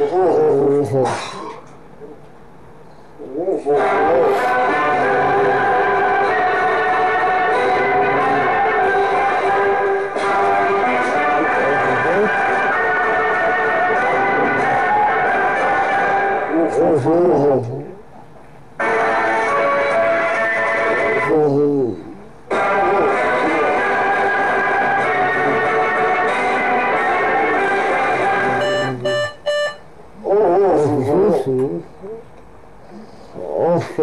오호호호호. 오호호호. Oh, oh, oh. aqui. Nossa.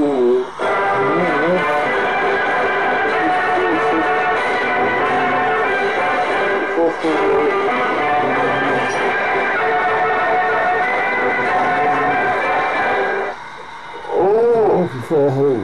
Ooh. Oh, for who?